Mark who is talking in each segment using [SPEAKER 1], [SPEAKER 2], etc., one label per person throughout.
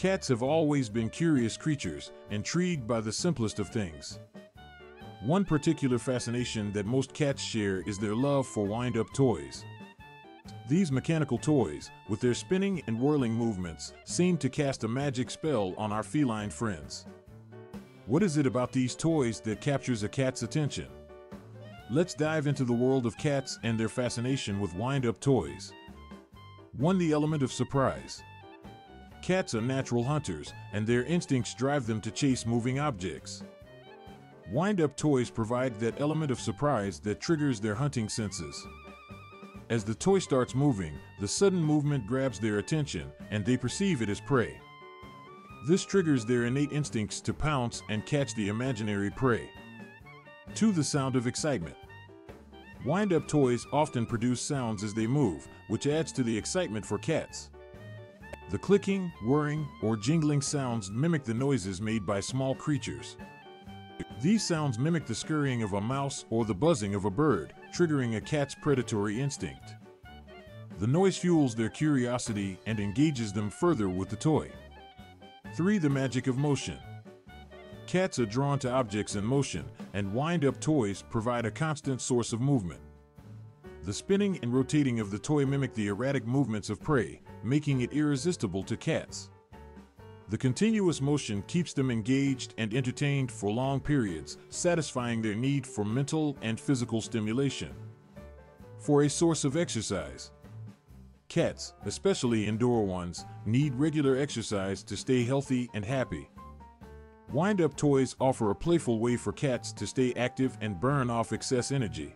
[SPEAKER 1] Cats have always been curious creatures, intrigued by the simplest of things. One particular fascination that most cats share is their love for wind up toys. These mechanical toys, with their spinning and whirling movements, seem to cast a magic spell on our feline friends. What is it about these toys that captures a cat's attention? Let's dive into the world of cats and their fascination with wind up toys. 1. The element of surprise. Cats are natural hunters, and their instincts drive them to chase moving objects. Wind up toys provide that element of surprise that triggers their hunting senses. As the toy starts moving, the sudden movement grabs their attention, and they perceive it as prey. This triggers their innate instincts to pounce and catch the imaginary prey. To The sound of excitement. Wind up toys often produce sounds as they move, which adds to the excitement for cats. The clicking, whirring, or jingling sounds mimic the noises made by small creatures. These sounds mimic the scurrying of a mouse or the buzzing of a bird, triggering a cat's predatory instinct. The noise fuels their curiosity and engages them further with the toy. 3. The magic of motion. Cats are drawn to objects in motion, and wind up toys provide a constant source of movement. The spinning and rotating of the toy mimic the erratic movements of prey, making it irresistible to cats. The continuous motion keeps them engaged and entertained for long periods, satisfying their need for mental and physical stimulation. For a source of exercise, cats, especially indoor ones, need regular exercise to stay healthy and happy. Wind up toys offer a playful way for cats to stay active and burn off excess energy.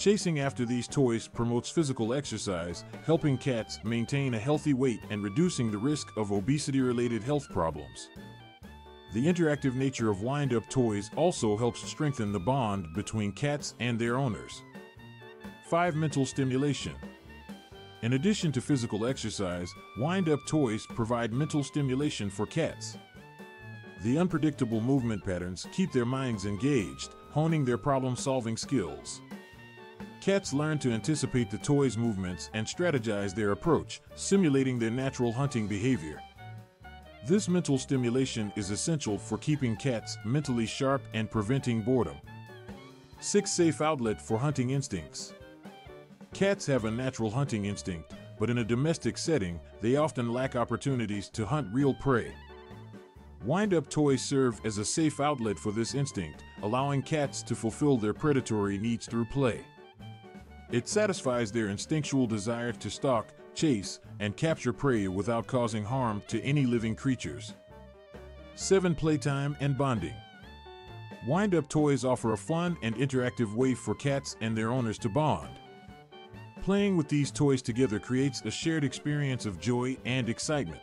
[SPEAKER 1] Chasing after these toys promotes physical exercise, helping cats maintain a healthy weight and reducing the risk of obesity-related health problems. The interactive nature of wind-up toys also helps strengthen the bond between cats and their owners. 5. Mental stimulation. In addition to physical exercise, wind-up toys provide mental stimulation for cats. The unpredictable movement patterns keep their minds engaged, honing their problem-solving skills. Cats learn to anticipate the toy's movements and strategize their approach, simulating their natural hunting behavior. This mental stimulation is essential for keeping cats mentally sharp and preventing boredom. 6. Safe outlet for hunting instincts. Cats have a natural hunting instinct, but in a domestic setting, they often lack opportunities to hunt real prey. Wind up toys serve as a safe outlet for this instinct, allowing cats to fulfill their predatory needs through play. It satisfies their instinctual desire to stalk, chase, and capture prey without causing harm to any living creatures. 7. Playtime and bonding. Wind up toys offer a fun and interactive way for cats and their owners to bond. Playing with these toys together creates a shared experience of joy and excitement.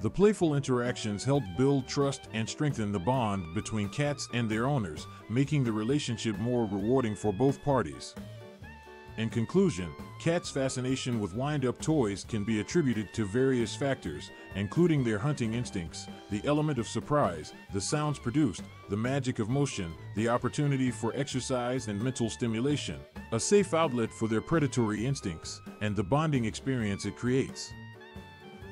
[SPEAKER 1] The playful interactions help build trust and strengthen the bond between cats and their owners, making the relationship more rewarding for both parties. In conclusion, cats' fascination with wind-up toys can be attributed to various factors, including their hunting instincts, the element of surprise, the sounds produced, the magic of motion, the opportunity for exercise and mental stimulation, a safe outlet for their predatory instincts, and the bonding experience it creates.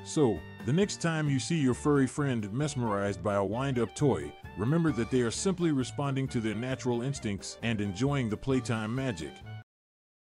[SPEAKER 1] So, the next time you see your furry friend mesmerized by a wind-up toy, remember that they are simply responding to their natural instincts and enjoying the playtime magic.